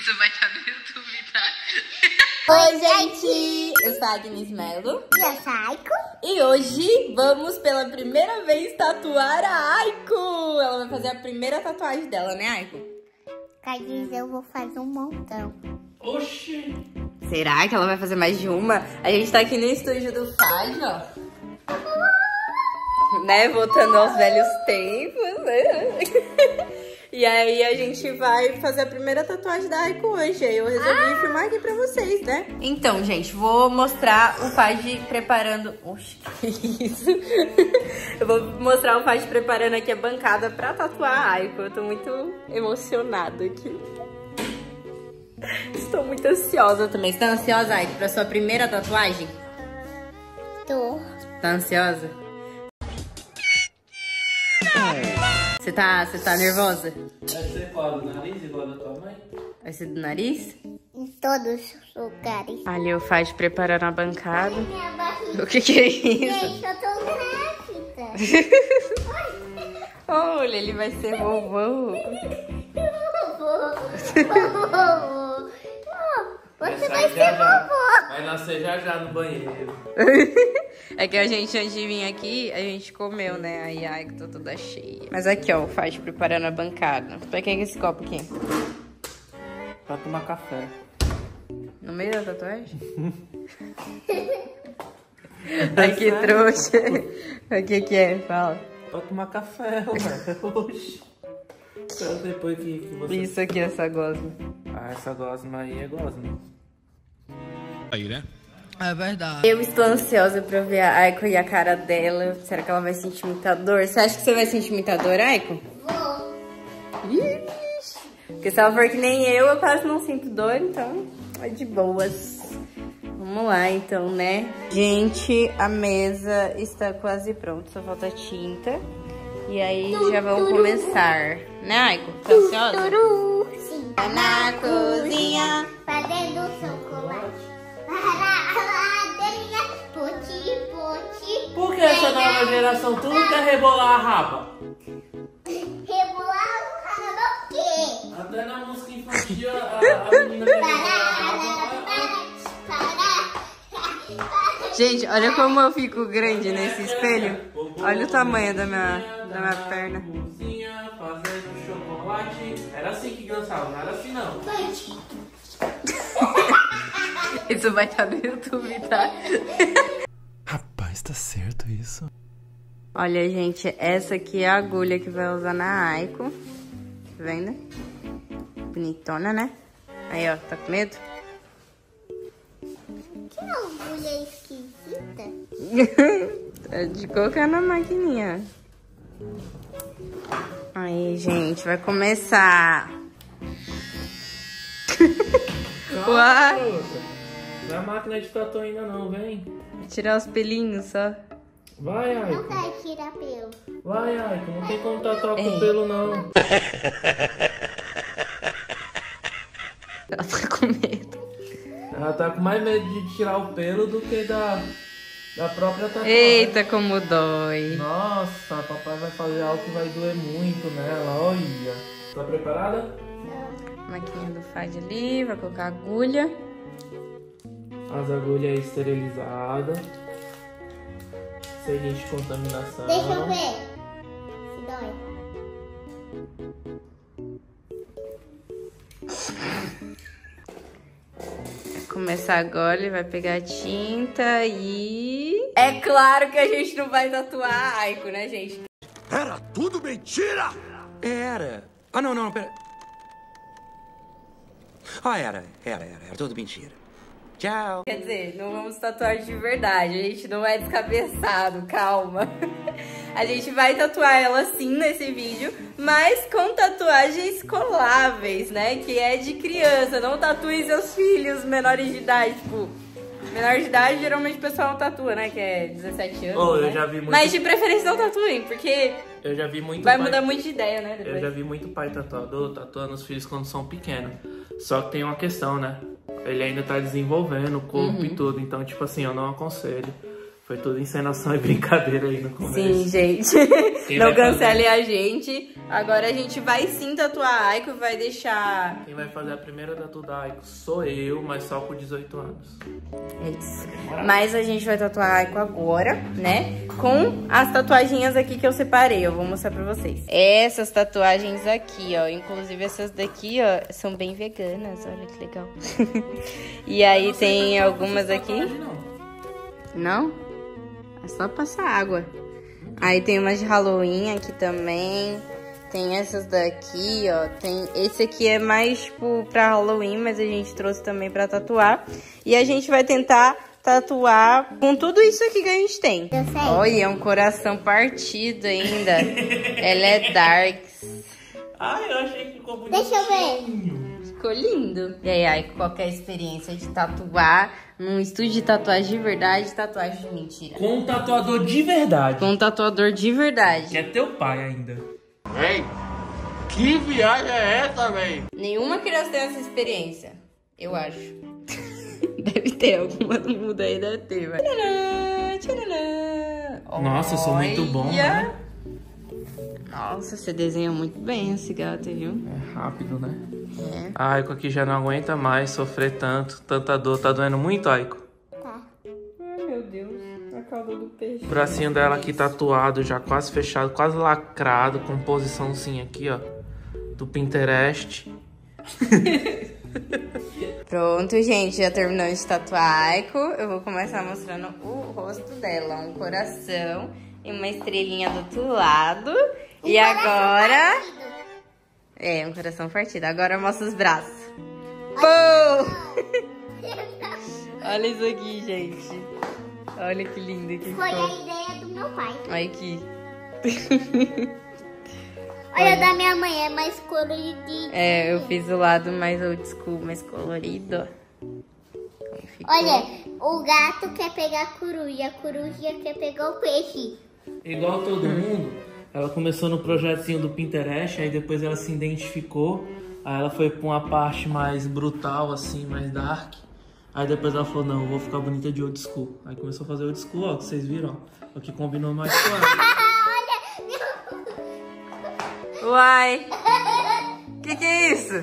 Isso vai estar no YouTube, tá? Oi, gente! Eu sou a Agnes Melo. E a Saiko? E hoje vamos pela primeira vez tatuar a Aiko. Ela vai fazer a primeira tatuagem dela, né, Aiko? Dizer, eu vou fazer um montão. Oxi! Será que ela vai fazer mais de uma? A gente tá aqui no estúdio do Faz, ó. Né? Voltando aos velhos tempos, né? E aí a gente vai fazer a primeira tatuagem da Aiko hoje. Aí eu resolvi filmar aqui pra vocês, né? Então, gente, vou mostrar o Fage preparando... Oxe, que isso? eu vou mostrar o Fage preparando aqui a bancada pra tatuar a Aiko. Eu tô muito emocionada aqui. Estou muito ansiosa também. Você tá ansiosa, Aiko, pra sua primeira tatuagem? Tô. Tá ansiosa? Você tá, você tá nervosa? Vai ser qual? Do nariz igual da tua mãe? Vai ser do nariz? Em todos os lugares. Ali o Faz preparando a bancada. O que que é isso? Gente, eu tô grávida. Olha, ele vai ser vovô. Você vai ser já já. vovô. Vai nascer já já no banheiro. É que a gente, antes de vir aqui, a gente comeu, né? Aí a Aiko tá toda cheia. Mas aqui, ó, o Faz preparando a bancada. Pra quem é esse copo aqui? Pra tomar café. No meio da tatuagem? Ai, que trouxa. O que que é? Fala. Pra tomar café, ué. Oxi. Então depois que, que você... Isso aqui, essa gosma. Ah, essa gosma aí é gosma. Aí, né? É verdade. Eu estou ansiosa pra ver a Aiko e a cara dela. Será que ela vai sentir muita dor? Você acha que você vai sentir muita dor, Aiko? Vou. Ixi. Porque se ela for que nem eu, eu quase não sinto dor, então é de boas. Vamos lá, então, né? Gente, a mesa está quase pronta, só falta tinta. E aí já vamos começar. Né, Aiko? Tá ansiosa? Turu. Sim. Na cozinha. Nova geração tudo quer rebolar a raba? Rebolar o rabo o quê? Até na música infantil a, a menina quer rebolar a raba. Gente, olha como eu fico grande nesse espelho. Olha o tamanho da minha, da minha perna. Fazendo chocolate. Era assim que dançava, não era assim não. Isso vai estar no YouTube, tá? Rapaz, tá certo isso? Olha, gente, essa aqui é a agulha que vai usar na Aiko. Tá vendo? Bonitona, né? Aí, ó, tá com medo? Que agulha esquisita. É de colocar na maquininha. Aí, gente, vai começar. Uai. garota. Não é máquina de tatu ainda não, vem. Vou tirar os pelinhos só. Vai, Não Aiko. vai tirar pelo. Vai, Aiko. Não tem como tatuar com Ei. pelo, não. Ela tá com medo. Ela tá com mais medo de tirar o pelo do que da, da própria tatuagem. Eita, como dói. Nossa, papai vai fazer algo que vai doer muito nela, olha. Tá preparada? Maquininha do Fad ali, vai colocar a agulha. As agulhas esterilizadas. Seguinte contaminação. Deixa eu ver. Se dói. Vai começar agora, ele vai pegar a tinta e... É claro que a gente não vai tatuar a Aiko, né, gente? Era tudo mentira! Era. Ah, não, não, não, pera. Ah, era, era, era, era tudo mentira. Tchau. Quer dizer, não vamos tatuar de verdade, a gente não é descabeçado, calma. A gente vai tatuar ela sim nesse vídeo, mas com tatuagens coláveis, né? Que é de criança, não tatue seus filhos menores de idade, tipo... Menor de idade, geralmente o pessoal tatua, né? Que é 17 anos, Oh, eu né? já vi muito- Mas de preferência não tatuem, porque Eu já vi muito vai pai... mudar muito de ideia, né? Eu Depois. já vi muito pai tatuador tatuando os filhos quando são pequenos. Só que tem uma questão, né? Ele ainda tá desenvolvendo o corpo Uhum. e tudo. Então, tipo assim, eu não aconselho Foi tudo encenação e brincadeira aí no começo. Sim, gente. Quem Não cancele a gente. Agora a gente vai sim tatuar a Aiko, vai deixar. Quem vai fazer a primeira tatu da Aiko sou eu, mas só com 18 anos. É isso. Mas a gente vai tatuar a Aiko agora, né? Com as tatuagens aqui que eu separei. Eu vou mostrar pra vocês. Essas tatuagens aqui, ó. Inclusive essas daqui, ó, são bem veganas. Olha que legal. e aí tem algumas aqui. Não. Não? É só passar água. Aí tem umas de Halloween aqui também. Tem essas daqui, ó. Tem esse aqui é mais tipo pra Halloween, mas a gente trouxe também pra tatuar. E a gente vai tentar tatuar com tudo isso aqui que a gente tem. Eu sei. Olha, é um coração partido ainda. Ela é darks. Ai, eu achei que ficou bonito. Deixa eu ver. Ficou lindo. E aí, aí, qual que é a experiência de tatuar num estúdio de tatuagem de verdade e tatuagem de mentira? Com um tatuador de verdade. Com um tatuador de verdade. Que é teu pai ainda. Véi, que viagem é essa, véi? Nenhuma criança tem essa experiência. Eu acho. deve ter, alguma muda aí deve ter, tcharam. Nossa, eu sou muito bom, né? Nossa, você desenha muito bem esse gato, viu? É rápido, né? É. A Aiko aqui já não aguenta mais sofrer tanto, tanta dor. Tá doendo muito, Aiko? Tá. Ai, meu Deus. A cauda do peixe. O bracinho dela aqui tatuado, já quase fechado, quase lacrado, com posiçãozinha aqui, ó. Do Pinterest. Pronto, gente, já terminamos de tatuar a Aiko. Eu vou começar mostrando o rosto dela. Um coração e uma estrelinha do outro lado. E agora... É, um coração partido. Agora mostra os braços. Pum! Olha isso aqui, gente. Olha que lindo que Foi a ficou. ideia do meu pai. Olha aqui. Olha, da minha mãe é mais coloridinho. É, eu fiz o lado mais old school, mais colorido. Olha, o gato quer pegar a coruja, a coruja quer pegar o peixe. Igual todo mundo, ela começou no projetinho do Pinterest, aí depois ela se identificou, aí ela foi pra uma parte mais brutal, assim, mais dark. Aí depois ela falou, não, eu vou ficar bonita de old school. Aí começou a fazer old school, ó, que vocês viram, ó. O que combinou mais com ela. Uai! Que que é isso?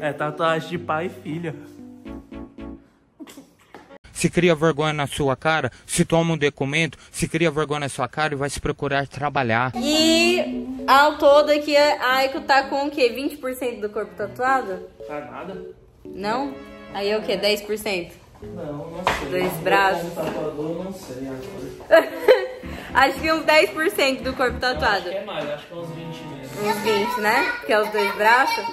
É tatuagem de pai e filha. Se cria vergonha na sua cara, se toma um documento, se cria vergonha na sua cara e vai se procurar trabalhar. E ao todo aqui a Aiko tá com o quê? 20% do corpo tatuado? Tá nada? Não? Aí é o quê? 10%? Não, não sei. Dois braços. Tatuador, não sei agora. Acho que uns 10% do corpo Acho tatuado. que é mais, acho que é uns 20 mesmo. Uns 20, né? Que é os dois braços.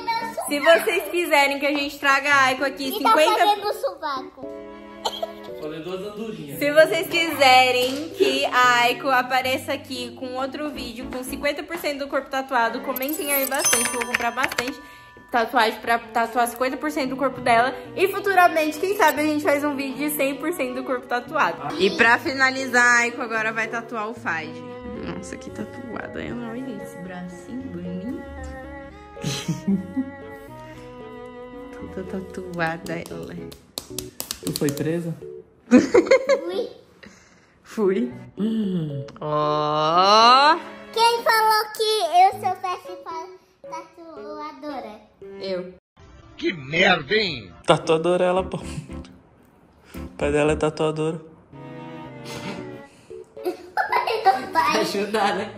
Se vocês quiserem que a gente traga a Aiko aqui E tá 50... fazendo o sovaco. Falei duas andorinhas. Se vocês quiserem que a Aiko apareça aqui com outro vídeo com 50% do corpo tatuado, comentem aí bastante, vou comprar bastante tatuagem pra tatuar 50% do corpo dela. E futuramente, quem sabe, a gente faz um vídeo de 100% do corpo tatuado. E pra finalizar, a Aiko agora vai tatuar o Fage. Nossa, que tatuado. Olha esse bracinho bonito. Toda tatuada ela. Tu foi presa? Ui. Fui. Ó. Quem falou que eu sou péssima tatuadora? Eu. Que merda, hein? Tatuadora ela, pô. O pai dela é tatuadora. Pai. Ajudar, né?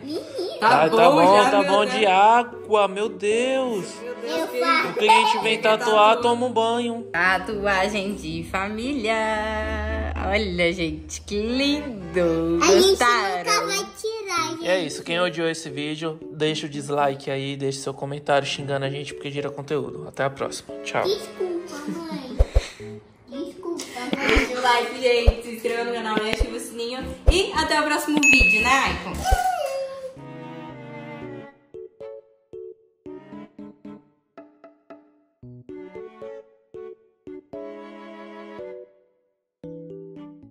Tá, tá bom, já, tá meu bom Deus. de água, meu Deus. Eu O faço. cliente vem tatuar, toma um banho. Tatuagem de família. Olha, gente, que lindo. A gente nunca vai tirar, gente. E é isso, quem odiou esse vídeo, deixa o dislike aí, deixa seu comentário xingando a gente porque gira conteúdo. Até a próxima. Tchau. Desculpa, mãe. Desculpa. Deixa o like, gente. Se inscreva no canal, ativa o sininho. E até o próximo vídeo, né, Icon?